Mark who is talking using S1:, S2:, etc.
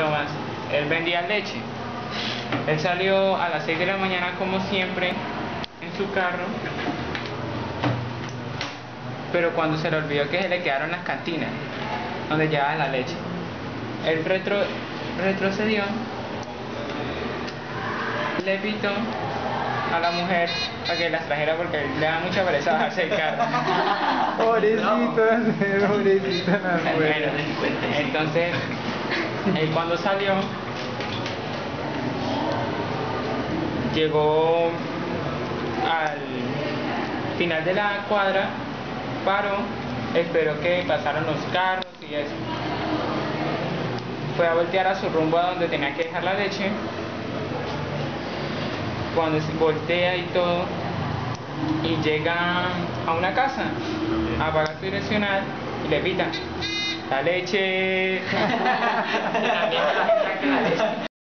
S1: Tomás, él vendía leche. Él salió a las 6 de la mañana como siempre en su carro, pero cuando se le olvidó que se le quedaron las cantinas donde llevaban la leche. Él retro, retrocedió, le pitó a la mujer para que las trajera porque le da mucha pereza bajarse del carro.
S2: Pobrecito, pobrecito la
S1: Bueno,
S2: mujer.
S1: entonces, él cuando salió, llegó al final de la cuadra, paró, esperó que pasaran los carros y eso. Fue a voltear a su rumbo a donde tenía que dejar la leche. Cuando se voltea y todo, y llega a una casa, apaga su direccional y le pita. La leche.